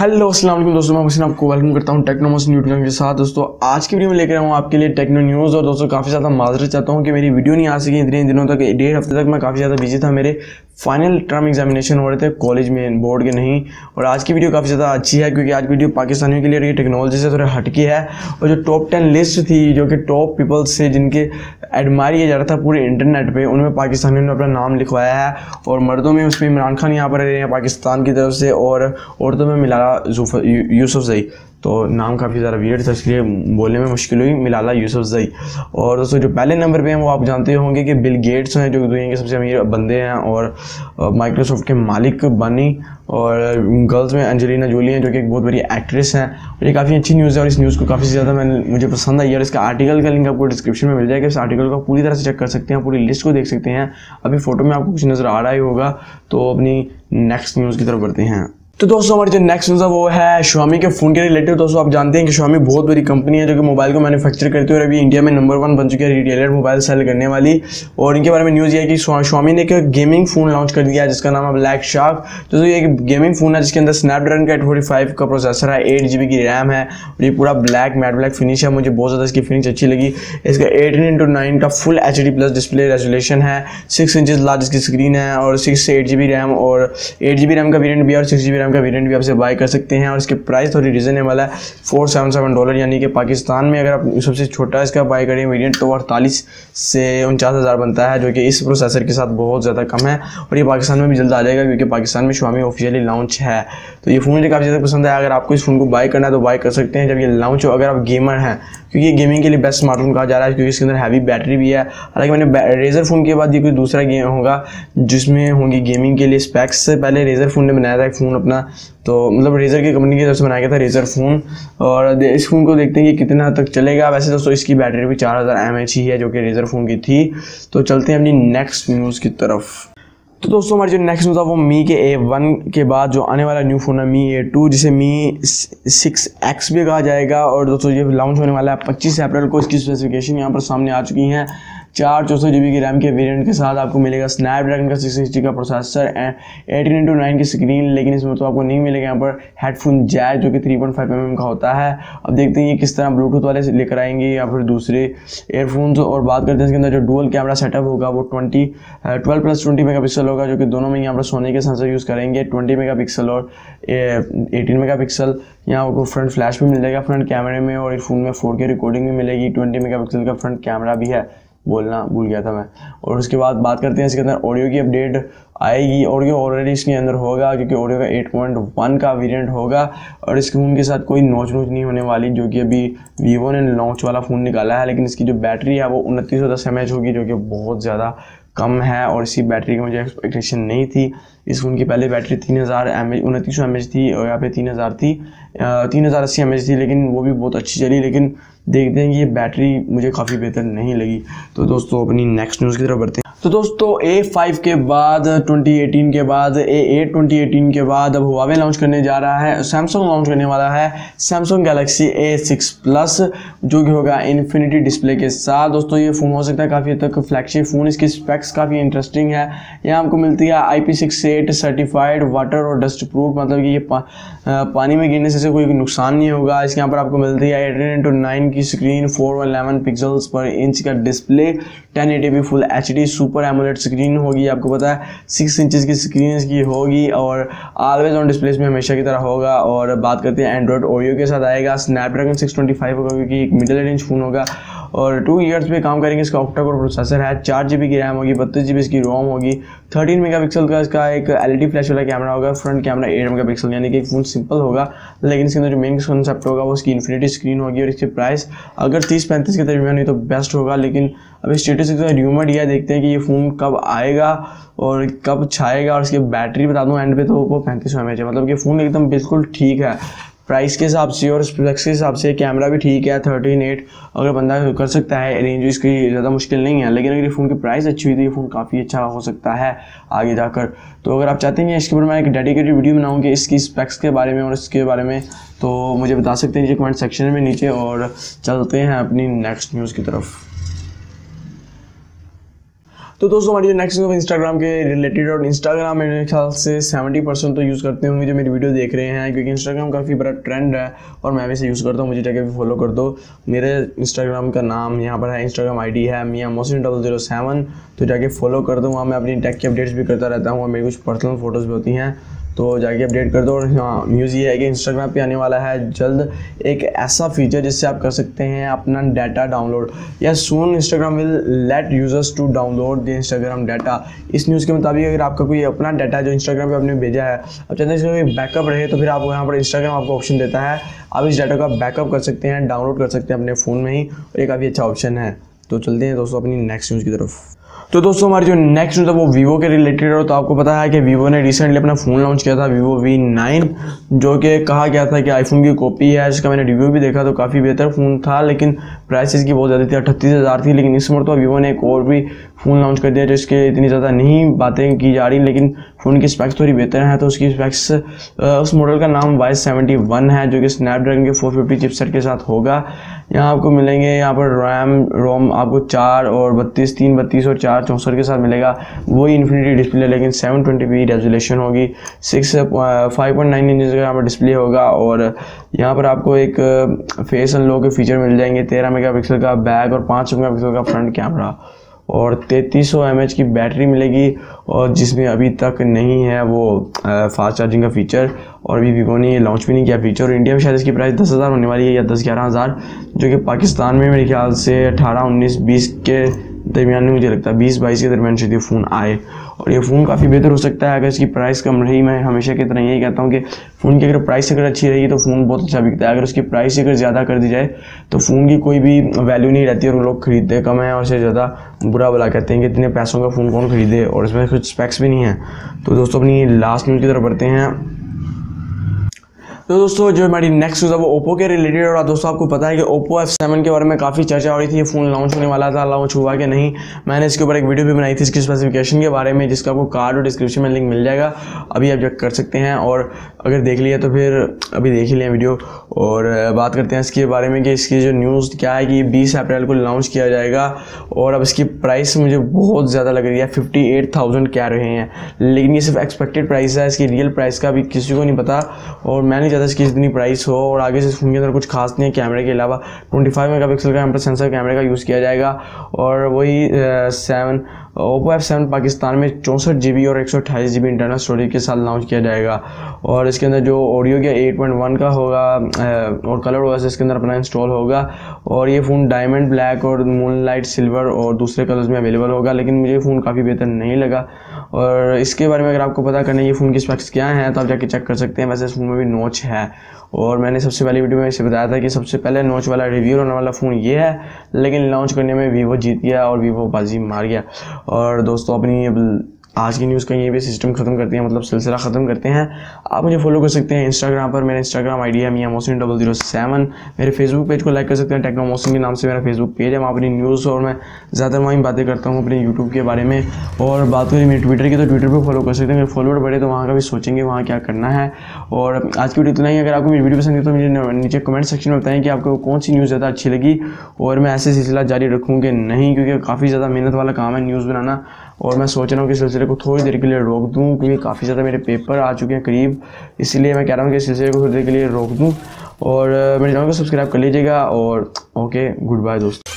Hello, अस्सलाम दोस्तों, मैं मशीन आपको वेलकम करता हूँ टेक्नोमोस न्यूज़ के साथ। दोस्तों, आज की वीडियो में लेकर आऊँ हूँ आपके लिए टेक्नो न्यूज़ और दोस्तों, काफ़ी ज़्यादा माजरत चाहता हूँ कि मेरी वीडियो नहीं आ सकी इतने दिनों तक, डेढ़ हफ़्ते तक मैं काफ़ी ज़्यादा बिज़ी था। मेरे फाइनल टर्म एग्जामिनेशन हो रहे थे कॉलेज में बोर्ड के नहीं। और आज की वीडियो काफ़ी ज़्यादा अच्छी है, क्योंकि आज वीडियो पाकिस्तानियों के लिए टेक्नोलॉजी से थोड़ा हटकी है। और जो टॉप टेन लिस्ट थी, जो कि टॉप पीपल्स से जिनके एडमायर किया जा रहा था पूरे इंटरनेट पर उनमें पाकिस्तानियों ने अपना नाम लिखवाया है। और मर्दों में उसमें इमरान खान यहाँ पर रहे हैं, पाकिस्तान की तरफ़ से, और औरतों में मिलाला यूसुफ जई। तो नाम काफ़ी ज़्यादा वियर्ड था, इसलिए बोलने में मुश्किल हुई, मिलाला यूसुफ जई। और दोस्तों, जो पहले नंबर पे हैं, वो आप जानते होंगे कि बिल गेट्स हैं, जो दुनिया के सबसे अमीर बंदे हैं, और माइक्रोसॉफ्ट के मालिक बनी, और गर्ल्स में अंजलिना जोली हैं, जो कि एक बहुत बड़ी एक्ट्रेस हैं। और ये काफ़ी अच्छी न्यूज़ है, और इस न्यूज़ को काफ़ी ज़्यादा मैंने, मुझे पसंद आई, और इसका आर्टिकल का लिंक आपको डिस्क्रिप्शन में मिल जाएगा। इस आर्टिकल को पूरी तरह से चेक कर सकते हैं, पूरी लिस्ट को देख सकते हैं। अभी फ़ोटो में आपको कुछ नज़र आ रहा ही होगा तो अपनी नेक्स्ट न्यूज़ की तरफ़ बढ़ते हैं। तो दोस्तों, हमारी जो नेक्स्ट न्यूज़ है, वो है शॉमी के फ़ोन के रिलेटेड दोस्तों, आप जानते हैं कि शॉमी बहुत बड़ी कंपनी है, जो कि मोबाइल को मैन्युफैक्चर करती है और अभी इंडिया में नंबर वन बन चुकी है रिटेलर मोबाइल सेल करने वाली। और इनके बारे में न्यूज़ ये है कि शॉमी ने एक गेमिंग फ़ोन लॉन्च कर दिया है, जिसका नाम है ब्लैक शार्क दोस्तों, ये एक गेमिंग फ़ोन है, जिसके अंदर स्नैपड्रैगन का फाइव का प्रोसेसर है एट जी की रैम है, और ये पूरा ब्लैक मैट ब्लैक फिनिश है। मुझे बहुत ज़्यादा इसकी फिनिश अच्छी लगी। इसका एटीन इंटू नाइन का full H D plus display resolution है। सिक्स इंचज़ लार्ज इसकी स्क्रीन है, और सिक्स से एट जी बी रैम और एट जी बी रैम का वेरियंट भी है, और सिक्स जी बी रैम का वेरियंट भी आपसे बाय कर सकते हैं और इसके प्राइस थोड़ी रिजनेबल है। फोर सेवन सेवन डॉलर यानी कि पाकिस्तान में अगर आप सबसे छोटा इसका बाय करें वेरियंट तो अड़तालीस से उनचास हज़ार बनता है, जो कि इस प्रोसेसर के साथ बहुत ज़्यादा कम है और ये पाकिस्तान में भी जल्द आ जाएगा क्योंकि पाकिस्तान में शामी ऑफिशियली लॉन्च है। तो ये फ़ोन मुझे काफ़ी ज़्यादा पसंद है अगर आपको इस फ़ोन को बाय करना है तो बाय कर सकते हैं। जब ये लॉन्च हो, अगर आप गेमर हैं, क्योंकि ये गेमिंग के लिए बेस्ट स्मार्टफ़ोन कहा जा रहा है, क्योंकि इसके अंदर हैवी बैटरी भी है। हालाँकि मैंने रेजर फ़ोन के बाद ये कोई दूसरा गेम होगा, जिसमें होंगी गेमिंग के लिए स्पैक्स से पहले रेजर फ़ोन ने बनाया था, एक फ़ोन अपना तो मतलब रेजर की कंपनी की तरफ़ से बनाया गया था रेजर फ़ोन और इस फ़ोन को देखते हैं कि कितना तक चलेगा। वैसे दोस्तों, इसकी बैटरी भी चार हज़ार ही है, जो कि रेजर फ़ोन की थी। तो चलते हैं अपनी नेक्स्ट न्यूज़ की तरफ़। तो दोस्तों, हमारी जो नेक्स्ट न्यूज़ था, वो मी के ए वन के बाद जो आने वाला न्यू फ़ोन है मी ए टू जिसे मी सिक्स एक्स भी कहा जाएगा। और दोस्तों, ये लॉन्च होने वाला है पच्चीस अप्रैल को। इसकी स्पेसिफिकेशन यहाँ पर सामने आ चुकी हैं। चार चौसठ जी की रैम के वेरिएंट के साथ आपको मिलेगा स्नैपड्रैगन का सिक्स का processor and eighteen into nine की स्क्रीन लेकिन इसमें तो आपको नहीं मिलेगा यहाँ पर हेडफोन जैज जो कि थ्री पॉइंट फाइव एम का होता है। अब देखते हैं ये किस तरह ब्लूटूथ वाले लेकर आएँगे या फिर दूसरे एयरफोन्स और बात करते हैं इसके अंदर जो डुअल कैमरा सेटअप होगा, वो twenty twelve plus twenty mega होगा, जो कि दोनों में यहाँ पर सोने के सेंसर यूज़ करेंगे। ट्वेंटी मेगा और एटीन मेगा पिक्सल यहाँ आपको फ्रंट फ्लैश भी मिल जाएगा फ्रंट कैमरे में और इस फ़ोन में फोर रिकॉर्डिंग भी मिलेगी। ट्वेंटी मेगा का फ्रंट कैमरा भी है। बोलना भूल गया था मैं। और उसके बाद बात करते हैं, इसके अंदर ऑडियो की अपडेट आएगी। ऑडियो ऑलरेडी इसके अंदर होगा, क्योंकि ऑडियो का 8.1 का वेरिएंट होगा। और इस फ़ोन के साथ कोई नोच नोच नहीं होने वाली, जो कि अभी वीवो ने लॉन्च वाला फ़ोन निकाला है। लेकिन इसकी जो बैटरी है, वो उनतीस सौ दस होगी, जो कि बहुत ज़्यादा कम है। और इसी बैटरी की मुझे एक्सपेक्टेशन नहीं थी। इस फ़ोन की पहले बैटरी तीन हज़ार एम एच उनतीस सौ एम एच थी, और यहाँ पे तीन हज़ार थी। तीन हज़ार अस्सी एम एच थी, लेकिन वो भी बहुत अच्छी चली। लेकिन देखते हैं कि ये बैटरी मुझे काफ़ी बेहतर नहीं लगी। तो दोस्तों अपनी नेक्स्ट न्यूज़ की तरफ़ बढ़ते हैं। तो दोस्तों A5 के बाद 2018 के बाद A8 2018 के बाद अब हुआवे लॉन्च करने जा रहा है। सैमसंग लॉन्च करने वाला है सैमसंग गैलेक्सी A6 प्लस जो कि होगा इन्फिनिटी डिस्प्ले के साथ। दोस्तों ये फ़ोन हो सकता है काफ़ी हद तक फ्लैगशिप फ़ोन इसकी स्पेक्स काफ़ी इंटरेस्टिंग है। यहाँ आपको मिलती है आई पी सर्टिफाइड वाटर और डस्ट प्रूफ मतलब कि ये पा, पानी में गिरने से कोई नुकसान नहीं होगा। इसके यहाँ पर आपको मिलती है एटीन इंटू नाइन की screen four one eleven pixels पर इंच का display ten eighty full H D super AMOLED screen होगी, आपको पता है सिक्स इंचज़ की स्क्रीन इसकी होगी और ऑलवेज ऑन डिस्प्ले में हमेशा की तरह होगा और बात करते हैं एंड्रॉयड ओरियो के साथ आएगा स्नैपड्रैगन सिक्स ट्वेंटी फाइव होगा क्योंकि एक मिडिल रेंज फ़ोन होगा और टू ईयर्स पे काम करेंगे इसका ऑक्टा कोर प्रोसेसर है, चार जीबी की रैम होगी, बत्तीस जी इसकी रोम होगी थर्टीन मेगा का इसका एक एल फ्लैश वाला कैमरा होगा front camera eight mega pixel यानी कि फ़ोन सिंपल होगा, लेकिन इसके अंदर जो मेन कॉन्सेप्ट होगा वो इसकी इन्फिनिटी स्क्रीन होगी और इसकी प्राइस अगर तीस पैंतीस के दरमियान हुई तो बेस्ट होगा, लेकिन अभी स्टेटस र्यूमर दिया देखते हैं कि ये फ़ोन कब आएगा और कब छाएगा और इसकी बैटरी बता दूँ एंड पे तो वो पैंतीस सौ एम है मतलब कि फ़ोन एकदम बिल्कुल ठीक है। प्राइस के हिसाब से और स्पेक्स के हिसाब से कैमरा भी ठीक है थर्टीन एट अगर बंदा कर सकता है रेंज इसकी ज़्यादा मुश्किल नहीं है, लेकिन अगर ये फ़ोन की प्राइस अच्छी हुई तो ये फ़ोन काफ़ी अच्छा हो सकता है आगे जाकर। तो अगर आप चाहते हैं इसके ऊपर मैं एक डेडिकेटेड वीडियो बनाऊँ कि इसकी स्पेक्स के बारे में और इसके बारे में तो मुझे बता सकते हैं नीचे कमेंट सेक्शन में नीचे और चलते हैं अपनी नेक्स्ट न्यूज़ की तरफ़। तो दोस्तों, हमारी जो नेक्स्ट इंस्टाग्राम के रिलेटेड और इंस्टाग्राम मेरे ख्याल से सेवेंटी परसेंट तो यूज़ करते होंगे जो मेरी वीडियो देख रहे हैं, क्योंकि इंस्टाग्राम काफ़ी बड़ा ट्रेंड है, और मैं इसे यूज़ करता हूँ, मुझे जाके भी फॉलो कर दो। मेरे इंस्टाग्राम का नाम यहाँ पर है इंस्टाग्राम आईडी है, मियाँ मोसिन डबल ज़ीरो सेवन तो जाके फॉलो कर दो वहाँ मैं अपनी टेक की अपडेट्स भी करता रहता हूँ, और मेरी कुछ पर्सनल फ़ोटोज़ भी होती हैं। तो जाके अपडेट कर दो और हाँ न्यूज़ ये है कि इंस्टाग्राम पे आने वाला है जल्द एक ऐसा फीचर जिससे आप कर सकते हैं अपना डाटा डाउनलोड या soon Instagram will let users to download the Instagram data इस न्यूज़ के मुताबिक अगर आपका कोई अपना डाटा जो इंस्टाग्राम पे आपने भेजा है अब चाहते हैं कोई बैकअप रहे तो फिर आप यहाँ पर इंस्टाग्राम आपको ऑप्शन देता है। आप इस डाटा का बैकअप कर सकते हैं डाउनलोड कर सकते हैं अपने फ़ोन में ही, और ये काफ़ी अच्छा ऑप्शन है। तो चलते हैं दोस्तों अपनी नेक्स्ट न्यूज़ की तरफ़। तो दोस्तों, हमारी जो नेक्स्ट न्यूज़ है, वो वीवो के रिलेटेड है तो आपको पता है कि वीवो ने रिसेंटली अपना फ़ोन लॉन्च किया था वीवो वी नाइन जो कि कहा गया था कि आईफोन की कॉपी है। इसका मैंने रिव्यू भी देखा तो काफ़ी बेहतर फ़ोन था, लेकिन प्राइस इसकी बहुत ज़्यादा थी अट्ठतीस हज़ार थी, लेकिन इस तो वीवो ने एक और भी फ़ोन लॉन्च कर दिया जिसके इतनी ज़्यादा नहीं बातें की जा रही, लेकिन फ़ोन की स्पेक्स थोड़ी बेहतर है तो उसकी स्पेक्स उस मॉडल का नाम वाई सेवेंटी वन है, जो कि स्नैपड्रैगन के फोर फिफ्टी चिपसेट के साथ होगा। यहाँ आपको मिलेंगे यहाँ पर रैम रोम आपको चार और बत्तीस, तीन बत्तीस और चार चौंसठ के साथ मिलेगा। वही इन्फिनिटी डिस्प्ले लेकिन सेवन ट्वेंटी पी रेजोलेशन होगी। Six five point nine inch का यहाँ पर डिस्प्ले होगा और यहाँ पर आपको एक फेस अनलॉक के फीचर मिल जाएँगे। तेरह मेगा पिक्सल का बैक और पाँच मेगा पिक्सल का फ्रंट कैमरा और 3300 सौ एम की बैटरी मिलेगी और जिसमें अभी तक नहीं है वो फास्ट चार्जिंग का फीचर और अभी वीवो ने लॉन्च भी नहीं किया फीचर और इंडिया में शायद इसकी प्राइस दस हज़ार होने वाली है या दस ग्यारह हज़ार, जो कि पाकिस्तान में मेरे ख्याल से अठारह, उन्नीस, बीस के दरमियान में मुझे लगता है बीस बाईस के दरमियान से ये फ़ोन आए। और ये फ़ोन काफ़ी बेहतर हो सकता है, अगर इसकी प्राइस कम रही, मैं हमेशा की तरह यही कहता हूँ कि फ़ोन की अगर प्राइस अगर अच्छी रही तो फ़ोन बहुत अच्छा बिकता है। अगर उसकी प्राइस अगर ज़्यादा कर दी जाए तो फ़ोन की कोई भी वैल्यू नहीं रहती और लोग खरीदते कम है और उससे ज़्यादा बुरा बुला कहते हैं कि इतने पैसों का फ़ोन कौन खरीदे और इसमें कुछ स्पेक्स भी नहीं है। तो दोस्तों, अपनी लास्ट न्यूज़ की तरफ़ बढ़ते हैं। तो दोस्तों, जो हमारी नेक्स्ट न्यूज़ है, वो ओप्पो के रिलेटेड और दोस्तों, आपको पता है कि ओप्पो एफ़ सेवन के बारे में काफ़ी चर्चा हो रही थी। ये फ़ोन लॉन्च होने वाला था लॉन्च हुआ कि नहीं। मैंने इसके ऊपर एक वीडियो भी बनाई थी इसकी स्पेसिफिकेशन के बारे में, जिसका आपको कार्ड और डिस्क्रिप्शन में लिंक मिल जाएगा। अभी आप चेक कर सकते हैं और अगर देख लिया तो फिर अभी देख ही लिया वीडियो और बात करते हैं इसके बारे में कि इसकी जो न्यूज़ क्या है कि बीस अप्रैल को लॉन्च किया जाएगा। और अब इसकी प्राइस मुझे बहुत ज़्यादा लग रही है फिफ्टी एट थाउज़ेंड कह रहे हैं। लेकिन ये सिर्फ़ एक्सपेक्टेड प्राइस है, इसकी रियल प्राइस का अभी किसी को नहीं पता। और मैं नहीं चाहता इसकी इतनी प्राइस हो और आगे से फ़ोन के अंदर कुछ खास नहीं है कैमरे के अलावा 25 मेगापिक्सल का यहाँ सेंसर कैमरे का यूज़ किया जाएगा और वही seven Oppo F seven Pakistan में चौंसठ जी बी और एक सौ अट्ठाईस जी बी इंटरनल स्टोरेज के साथ लॉन्च किया जाएगा। और इसके अंदर जो ऑडियो का एट पॉइंट वन का होगा और कलर होगा इसके अंदर अपना इंस्टॉल होगा। और ये फ़ोन डायमंड ब्लैक और मून लाइट सिल्वर और दूसरे कलर्स में अवेलेबल होगा, लेकिन मुझे फ़ोन काफ़ी बेहतर नहीं लगा। और इसके बारे में अगर आपको पता करना ये फ़ोन की स्पेक्स क्या हैं तो आप जाके चेक कर सकते हैं। वैसे इस फ़ोन में भी नोच है। और मैंने सबसे पहली वीडियो में इसे बताया था कि सबसे पहले नोच वाला रिव्यू होने वाला फ़ोन ये है, लेकिन लॉन्च करने में वीवो जीत गया और वीवो बाजी मार गया। और दोस्तों अपनी आज की न्यूज़ का ये भी सिस्टम ख़त्म करते हैं मतलब सिलसिला ख़त्म करते हैं। आप मुझे फॉलो कर सकते हैं इंस्टाग्राम पर, मेरा इंस्टाग्राम आई डी है Miyan Mohsin double zero seven मेरे फेसबुक पेज को लाइक कर सकते हैं टेक्नो मोसिन के नाम से मेरा फेसबुक पेज है। वहाँ अपनी न्यूज़ और मैं ज़्यादा वहीं बातें करता हूँ अपने यूट्यूब के बारे में। और बात करें मेरे ट्विटर की तो ट्विटर पर फॉलो कर सकते हैं। मेरे फॉलोअर बढ़े तो वहाँ का भी सोचेंगे, वहाँ क्या करना है। और आज की वीडियो इतना ही। अगर आपको मेरी वीडियो पसंद है तो मुझे नीचे कमेंट सेक्शन में बताएँ कि आपको कौन सी न्यूज़ ज़्यादा अच्छी लगी। और मैं ऐसे सिलसिला जारी रखूँ कि नहीं, क्योंकि काफ़ी ज़्यादा मेहनत वाला काम है न्यूज़ बनाना। और मैं सोच रहा हूँ कि सिलसिले को थोड़ी देर के लिए रोक दूँ, क्योंकि काफ़ी ज़्यादा मेरे पेपर आ चुके हैं करीब। इसीलिए मैं कह रहा हूँ कि सिलसिले को थोड़ी देर के लिए रोक दूँ। और मेरे चैनल को सब्सक्राइब कर लीजिएगा और, ओके गुड बाय दोस्तों।